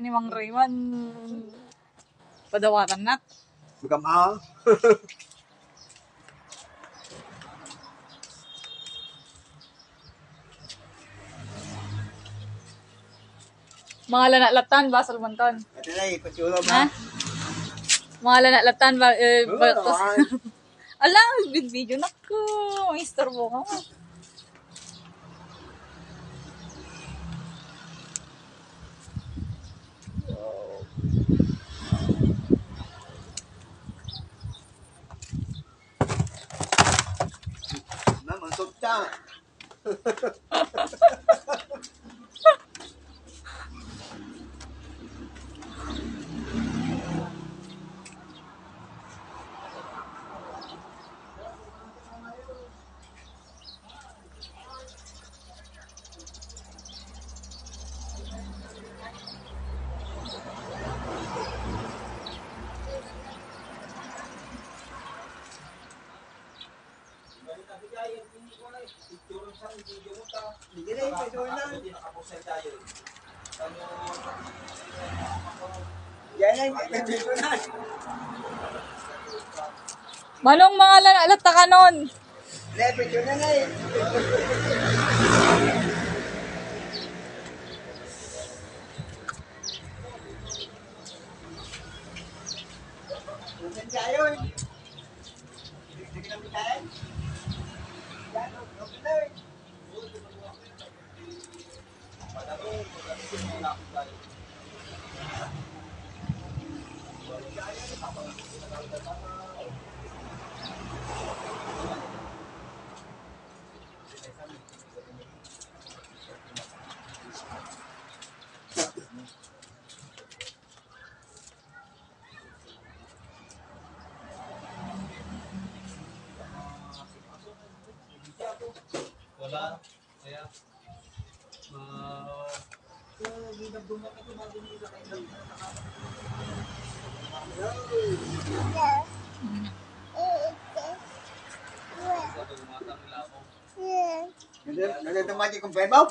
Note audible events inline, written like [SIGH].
ni Mang Rayman. Padawatan na. Ah. [LAUGHS] Mga lanalatan ba, Salmonton? Ito na eh, patulog Ha? na. Mga lanalatan ba, eh, Oo, ba, naman. [LAUGHS] Ala, big video. Naku, may istorbo ka. down. [LAUGHS] Hindi na, patulog na. Yan ay, patulog na. Manong mga lanalata ka nun? Hindi, patulog na nga eh. Tugan tayo eh. Sige na Wala. Kaya, ah, sa dumatang nila ako. Nagdamati kong pwede mo?